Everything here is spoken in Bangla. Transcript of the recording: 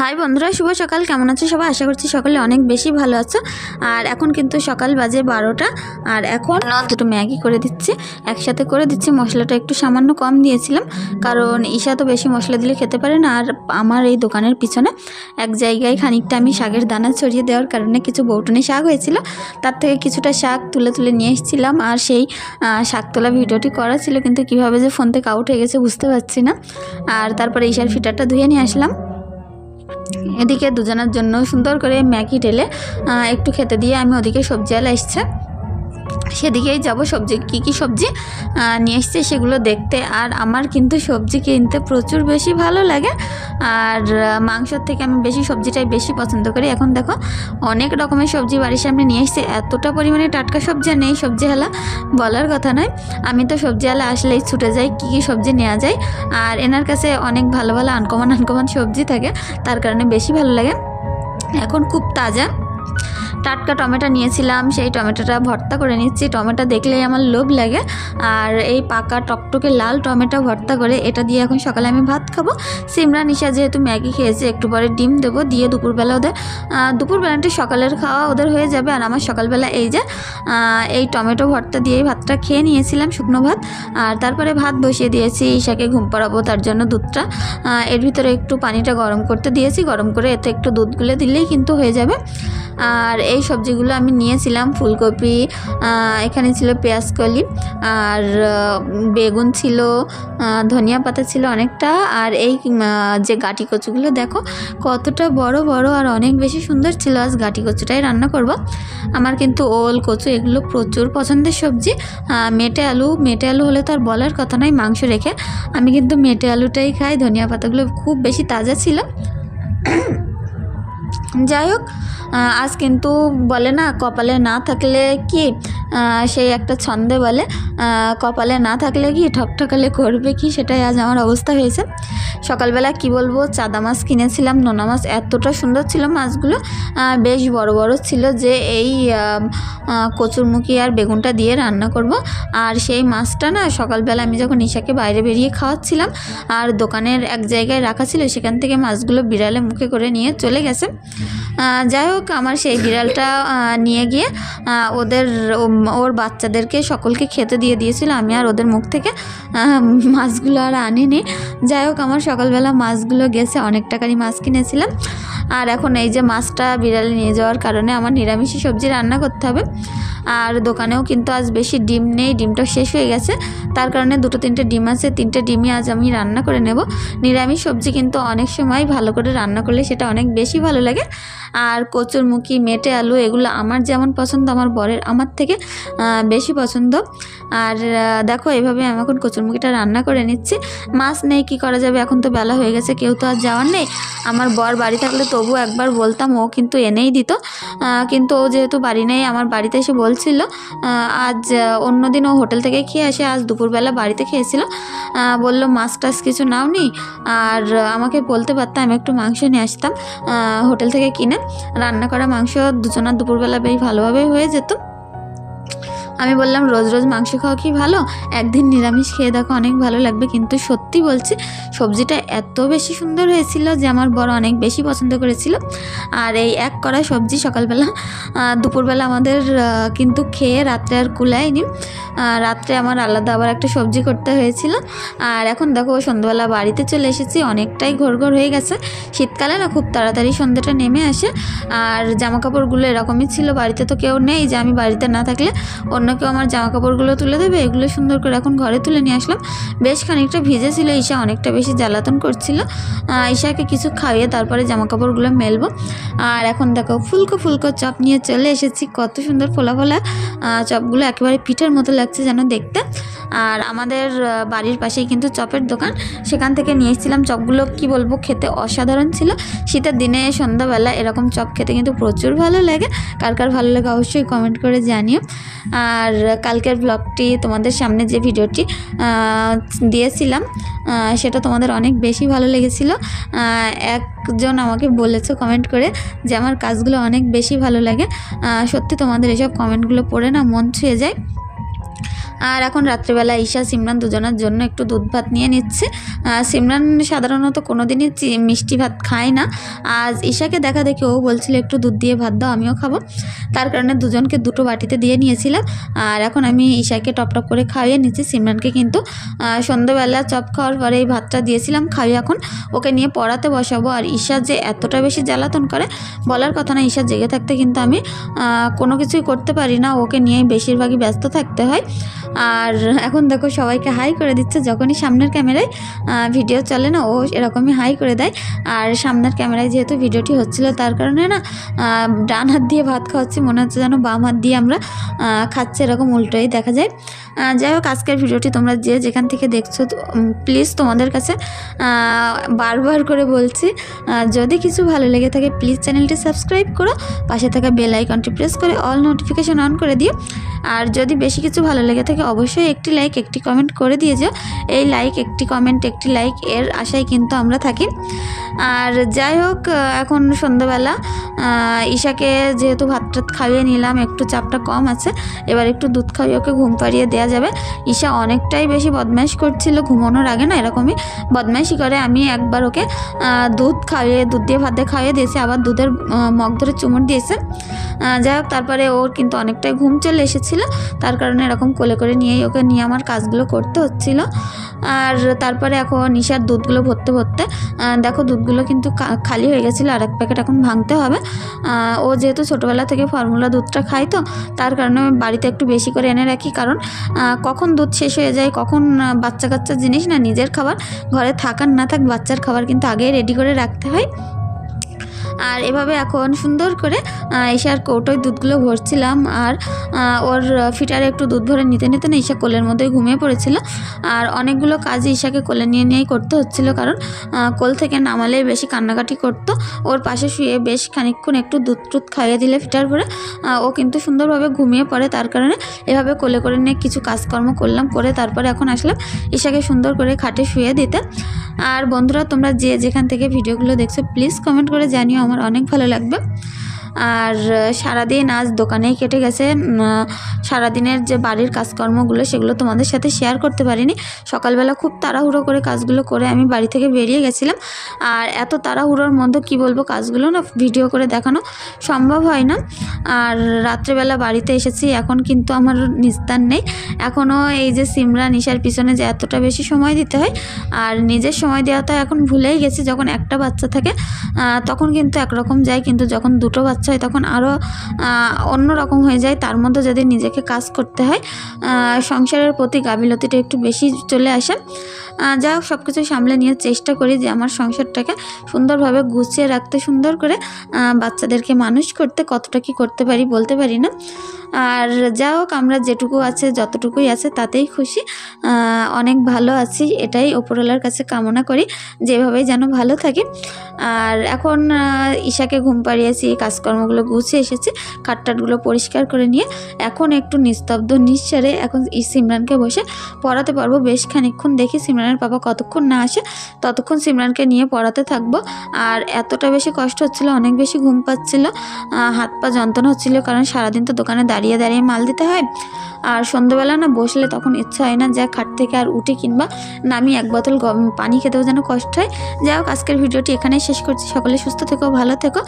হাই বন্ধুরা, শুভ সকাল। কেমন আছো সবাই? আশা করছি সকালে অনেক বেশি ভালো আছো। আর এখন কিন্তু সকাল বাজে বারোটা। আর এখন দুটো ম্যাগি করে দিচ্ছি। একসাথে করে দিচ্ছি। মশলাটা একটু সামান্য কম দিয়েছিলাম। কারণ ঈশা তো বেশি মশলা দিলে খেতে পারে না। আর আমার এই দোকানের পিছনে এক জায়গায় খানিকটা আমি শাকের দানা ছড়িয়ে দেওয়ার কারণে কিছু বৌটনি শাক হয়েছিল। তার থেকে কিছুটা শাক তুলে তুলে নিয়ে এসেছিলাম। আর সেই শাক তোলা ভিডিওটি করা ছিল। কিন্তু কীভাবে যে ফোন থেকে আউট হয়ে গেছে বুঝতে পারছি না। আর তারপরে ঈশার ফিটারটা ধুয়ে নিয়ে আসলাম। এদিকে দুজনের জন্য সুন্দর করে ম্যাগি ঢেলে একটু খেতে দিয়ে আমি ওদিকে সবজি আলা এসছে। সেদিকেই যাব, সবজি কি কি সবজি নিয়ে এসছে সেগুলো দেখতে। আর আমার কিন্তু সবজি কিনতে প্রচুর বেশি ভালো লাগে। আর মাংসর থেকে আমি বেশি সবজিটাই বেশি পছন্দ করি। এখন দেখো, অনেক রকমের সবজি বাড়ির সামনে নিয়ে এসছে। এতটা পরিমাণে টাটকা সবজি আর নেই, সবজি হালা বলার কথা নয়। আমি তো সবজি আলা আসলেই ছুটে যাই, কী কী সবজি নেওয়া যায়। আর এনার কাছে অনেক ভালো ভালো আনকমন আনকমন সবজি থাকে, তার কারণে বেশি ভালো লাগে। এখন খুব তাজা। টাটকা টমেটো নিয়েছিলাম সেই টমেটোটা ভর্তা করে নিচ্ছি। টমেটো দেখলেই আমার লোভ লাগে। আর এই পাকা টকটকে লাল টমেটো ভর্তা করে এটা দিয়ে এখন সকালে আমি ভাত খাব। সিমরা নিশা যেহেতু ম্যাগি খেয়েছে একটু পরে ডিম দেবো দিয়ে দুপুরবেলা ওদের আহ, দুপুরবেলাটি সকালের খাওয়া ওদের হয়ে যাবে। আর আমার সকালবেলা এই যে এই টমেটো ভর্তা দিয়েই ভাতটা খেয়ে নিয়েছিলাম শুকনো ভাত। আর তারপরে ভাত বসিয়ে দিয়েছি ঈশাকে ঘুম পাড়াবো তার জন্য দুধটা। এর ভিতরে একটু পানিটা গরম করতে দিয়েছি। গরম করে এতে একটু দুধ গুলে দিলেই কিন্তু হয়ে যাবে। আর এই সবজিগুলো আমি নিয়েছিলাম, ফুলকপি এখানে ছিল পেঁয়াজকলি আর বেগুন ছিল ধনিয়া পাতা ছিল অনেকটা, আর এই যে গাটি কচুগুলো দেখো কতটা বড় বড় আর অনেক বেশি সুন্দর ছিল। আজ গাটি কচুটাই রান্না করব। আমার কিন্তু ওল, কচু এগুলো প্রচুর পছন্দের সবজি। মেটে আলু মেটে আলু হলে তো আর বলার কথা নয়, মাংস রেখে। আমি কিন্তু মেটে আলুটাই খাই, ধনিয়া পাতাগুলো খুব বেশি তাজা ছিল। যাই হোক আজ কিন্তু বলে না, কপালে না থাকলে কি? সেই একটা ছন্দে বলে কপালে না থাকলে কি, ঠকঠকালে করবে কি? সেটাই আজ আমার অবস্থা হয়েছে। সকালবেলা কি বলব, চাদা মাছ কিনেছিলাম, নোনা মাছ, এতটা সুন্দর ছিল মাছগুলো বেশ বড় বড় ছিল যে এই কচুরমুখী আর বেগুনটা দিয়ে রান্না করব। আর সেই মাছটা না, সকালবেলা আমি যখন ঈশাকে বাইরে বেরিয়ে খাওয়াচ্ছিলাম, আর দোকানের এক জায়গায় রাখা ছিল, সেখান থেকে মাছগুলো বিড়ালে মুখে করে নিয়ে চলে গেছে। যাই হোক, আমার সেই বিড়ালটা নিয়ে গিয়ে ওদের ওর বাচ্চাদেরকে সকলকে খেতে দিয়ে দিয়েছিল। আমি আর ওদের মুখ থেকে মাছগুলো আর আনিনি। যাই হোক, আমার সকালবেলা মাছগুলো গেছে, অনেক টাকারই মাছ কিনেছিলাম। আর এখন এই যে মাছটা বিড়ালে নিয়ে যাওয়ার কারণে আমার নিরামিষি সবজি রান্না করতে হবে। আর দোকানেও কিন্তু আজ বেশি ডিম নেই, ডিমটা শেষ হয়ে গেছে। তার কারণে দুটো, তিনটে ডিম আছে, তিনটে ডিমই আজ আমি রান্না করে নেব। নিরামিষ সবজি কিন্তু অনেক সময় ভালো করে রান্না করলে সেটা অনেক বেশি ভালো লাগে। আর কচুরমুখী, মেটে আলু এগুলো আমার যেমন পছন্দ, আমার বরের আমার থেকে বেশি পছন্দ। আর দেখো এভাবে আমি এখন কচুরমুখিটা রান্না করে নিচ্ছি। মাছ নেই, কি করা যাবে? এখন তো বেলা হয়ে গেছে, কেউ তো আর যাওয়ার নেই। আমার বর বাড়ি থাকলে তবু একবার বলতাম, ও কিন্তু এনেই দিত। কিন্তু ও যেহেতু বাড়ি নেই, আমার বাড়িতে এসে বলছিল আজ অন্যদিন ও হোটেল থেকে খেয়ে আসে, আজ দুপুরবেলা বাড়িতে খেয়েছিল। বলল, মাছ টাছ কিছু নাও নি আর আমাকে বলতে পারতাম আমি একটু মাংস নিয়ে আসতাম হোটেল থেকে কিনে। রান্না করা মাংস দুজনার দুপুরবেলা বেশ ভালোভাবেই হয়ে যেত। আমি বললাম, রোজ রোজ মাংস খাওয়া কি ভালো? একদিন নিরামিষ খেয়ে দেখো, অনেক ভালো লাগবে। কিন্তু সত্যি বলছি, সবজিটা এত বেশি সুন্দর হয়েছিল যে আমার বড় অনেক বেশি পছন্দ করেছিল। আর এই এক কড়া সবজি সকালবেলা দুপুরবেলা আমাদের কিন্তু খেয়ে রাত্রে আর কুলায়নি। রাত্রে আমার আলাদা আবার একটা সবজি করতে হয়েছিল। আর এখন দেখো, সন্ধ্যাবেলা বাড়িতে চলে এসেছি, অনেকটাই ঘোর ঘোর হয়ে গেছে। শীতকালে না খুব তাড়াতাড়ি সন্ধ্যাটা নেমে আসে। আর জামা কাপড়গুলো এরকমই ছিল, বাড়িতে তো কেউ নেই যে আমি বাড়িতে না থাকলে অন্য কেউ আমার জামা কাপড়গুলো তুলে দেবে? এগুলো সুন্দর করে এখন ঘরে তুলে নিয়ে আসলাম। বেশ খানিকটা ভিজে ছিল ঈশা অনেকটা বেশি জ্বালাতন করছিল। ঈশাকে কিছু খাইয়ে তারপরে জামা কাপড়গুলো মেলবো। আর এখন দেখো, ফুলকো ফুলকো চপ নিয়ে চলে এসেছি। কত সুন্দর ফোলা ফোলা চপগুলো একেবারে পিঠের মতো লাগছে যেন দেখতে। আর আমাদের বাড়ির পাশেই কিন্তু চপের দোকান। সেখান থেকে নিয়ে এসেছিলাম চপগুলো, কি বলব, খেতে অসাধারণ ছিল। শীতের দিনে সন্ধ্যাবেলা এরকম চপ খেতে কিন্তু প্রচুর ভালো লাগে। কার কার ভালো লাগে অবশ্যই কমেন্ট করে জানিও। আর কালকের ব্লগটি তোমাদের সামনে যে ভিডিওটি দিয়েছিলাম সেটা তোমাদের অনেক বেশি ভালো লেগেছিল। একজন আমাকে বলেছে কমেন্ট করে যে আমার কাজগুলো অনেক বেশি ভালো লাগে। সত্যি তোমাদের এসব কমেন্টগুলো পড়ে না মন ছুঁয়ে যায়। আর এখন রাত্রিবেলা ঈশা, সিমরান দুজনের জন্য একটু দুধ ভাত নিয়ে নিচ্ছে। সিমরান সাধারণত কোনো দিনই মিষ্টি ভাত খায় না। আজ ঈশাকে দেখা দেখি ও বলছিল, একটু দুধ দিয়ে ভাত দাও, আমিও খাব। তার কারণে দুজনকে দুটো বাটিতে দিয়ে নিয়েছিলাম। আর এখন আমি ঈশাকে টপ টপ করে খাইয়ে নিচ্ছি, সিমরানকে কিন্তু। সন্ধ্যেবেলা চপ খাওয়ার পরে এই ভাতটা দিয়েছিলাম খাইয়ে এখন। ওকে নিয়ে পড়াতে বসাবো। আর ঈশা যে এতটা বেশি জ্বালাতন করে, বলার কথা না, ঈশা জেগে থাকতে কিন্তু আমি কোনো কিছুই করতে পারি না। ওকে নিয়ে বেশিরভাগই ব্যস্ত থাকতে হয়। আর এখন দেখো সবাইকে হাই করে দিচ্ছে, যখনই সামনের ক্যামেরায় ভিডিও চলে না, ও এরকমই হাই করে দেয়। আর সামনের ক্যামেরায় যেহেতু ভিডিওটি হচ্ছিল, তার কারণে না ডান হাত দিয়ে ভাত খাওয়াচ্ছি, মনে হচ্ছে যেন বাম হাত দিয়ে আমরা খাচ্ছি, এরকম উল্টোই দেখা যায়। যাই হোক, আজকের ভিডিওটি তোমরা যে যেখান থেকে দেখছ প্লিজ তোমাদের কাছে বারবার করে বলছি যদি কিছু ভালো লেগে থাকে প্লিজ চ্যানেলটি সাবস্ক্রাইব করো, পাশে থাকা বেল আইকনটি প্রেস করে অল নোটিফিকেশন অন করে দিও। আর যদি বেশি কিছু ভালো লেগে থাকে অবশ্যই একটি লাইক একটি কমেন্ট করে দিয়ে যাও এই লাইক একটি কমেন্ট একটি লাইক এর আশায় কিন্তু আমরা থাকি। আর যাই হোক এখন সন্ধ্যাবেলা ঈশাকে যেহেতু ভাত টাত খাইয়ে নিলাম, একটু চাপটা কম আছে, এবার একটু দুধ খাইয়ে ওকে ঘুম পাড়িয়ে দেওয়া যাবে। ঈশা অনেকটাই বেশি বদমাইশ করছিল, ঘুমানোর আগে না এরকমই বদমাইশি করে, আমি একবার ওকে দুধ খাইয়ে, দুধ দিয়ে ভাত দিয়ে খাইয়ে দিয়েছি, আবার দুধের মগ ধরে চুমুর দিয়েছে। যাই হোক, তারপরে ওর কিন্তু অনেকটাই ঘুম চলে এসেছিল, তার কারণে এরকম কোলে করে নিয়েই ওকে নিয়ে আমার কাজগুলো করতে হচ্ছিল। আর তারপরে এখন নিশার দুধগুলো ভরতে ভরতে দেখো দুধগুলো কিন্তু খালি হয়ে গেছিল আর এক প্যাকেট এখন ভাঙতে হবে। ও যেহেতু ছোটোবেলা থেকে ফর্মুলা দুধটা খাই তো, তার কারণে আমি বাড়িতে একটু বেশি করে এনে রাখি। কারণ কখন দুধ শেষ হয়ে যায়, কখন বাচ্চা কাচ্চার জিনিস না, নিজের খাবার, ঘরে থাকার না থাক, বাচ্চার খাবার কিন্তু আগেই রেডি করে রাখতে হয়। আর এভাবে এখন সুন্দর করে ঈশার কৌটোয় দুধগুলো ভরছিলাম আর ওর ফিটারে একটু দুধ ভরে নিতে নিতে না ঈশা কোলের মধ্যেই ঘুমিয়ে পড়েছিল। আর অনেকগুলো কাজ ঈশাকে কোলে নিয়ে নিয়েই করতে হচ্ছিল কারণ কোল থেকে নামালে বেশি কান্নাকাটি করতো। ওর পাশে শুয়ে বেশ খানিকক্ষণ একটু দুধ টুধ খাইয়ে দিলে ফিটার ভরে ও কিন্তু সুন্দরভাবে ঘুমিয়ে পড়ে। তার কারণে এভাবে কোলে করে নিয়ে কিছু কাজকর্ম করলাম, করে তারপরে এখন আসলাম ঈশাকে সুন্দর করে খাটে শুয়ে দিতে। আর বন্ধুরা, তোমরা যে যেখান থেকে ভিডিওগুলো দেখছ প্লিজ কমেন্ট করে জানিও আমার অনেক ভালো লাগবে। আর সারাদিন আজ দোকানেই কেটে গেছে। সারাদিনের যে বাড়ির কাজকর্মগুলো, সেগুলো তোমাদের সাথে শেয়ার করতে পারিনি। সকালবেলা খুব তাড়াহুড়ো করে কাজগুলো করে আমি বাড়ি থেকে বেরিয়ে গেছিলাম। আর এত তাড়াহুড়োর মধ্যে কি বলব, কাজগুলো না ভিডিও করে দেখানো সম্ভব হয় না। আর রাত্রেবেলা বাড়িতে এসেছি, এখন কিন্তু আমার নিস্তার নেই। এখনও এই যে সিমরা, নিশার পিছনে যে এতটা বেশি সময় দিতে হয়, আর নিজের সময় দেওয়াটা এখন ভুলেই গেছি, যখন একটা বাচ্চা থাকে তখন কিন্তু একরকম যায়, কিন্তু যখন দুটো বাচ্চা হয় তখন আরও অন্যরকম হয়ে যায়। তার মধ্যে যদি নিজেকে কাজ করতে হয় সংসারের প্রতি গাফিলতিটা একটু বেশি চলে আসে। যা হোক সব কিছু সামলে নিয়ে চেষ্টা করি যে আমার সংসারটাকে সুন্দরভাবে গুছিয়ে রাখতে, সুন্দর করে বাচ্চাদেরকে মানুষ করতে, কতটা কি করতে পারি বলতে পারি না। আর যা হোক, আমরা যেটুকু আছে, যতটুকুই আছে, তাতেই খুশি। অনেক ভালো আছি, এটাই ওপরওয়ালার কাছে কামনা করি, যেভাবেই যেন ভালো থাকি। আর এখন ঈশাকে ঘুম পাড়িয়েছি, কাজকর্মগুলো গুছিয়ে এসেছি খাটটাটগুলো পরিষ্কার করে নিয়ে, এখন একটু নিস্তব্ধ নিঃসারে এখন সিমরানকে বসে পড়াতে পারব। বেশ খানিক্ষণ দেখি সিমরানের বাবা কতক্ষণ না আসে, ততক্ষণ সিমরানকে নিয়ে পড়াতে থাকব। আর এতটা বেশি কষ্ট হচ্ছিল, অনেক বেশি ঘুম পাচ্ছিলো হাত পা যন্ত্রণা হচ্ছিল, কারণ সারাদিন তো দোকানে দাঁড়িয়ে দাঁড়িয়ে মাল দিতে হয়। আর সন্ধ্যেবেলা না বসলে তখন ইচ্ছা হয় না যা খাট থেকে আর উঠে কিংবা নামি এক বোতল পানি খেতেও যেন কষ্ট হয়। যাই হোক, আজকের ভিডিওটি এখানেই শেষ করছি। সকলে সুস্থ থেকো, ভালো থেকো।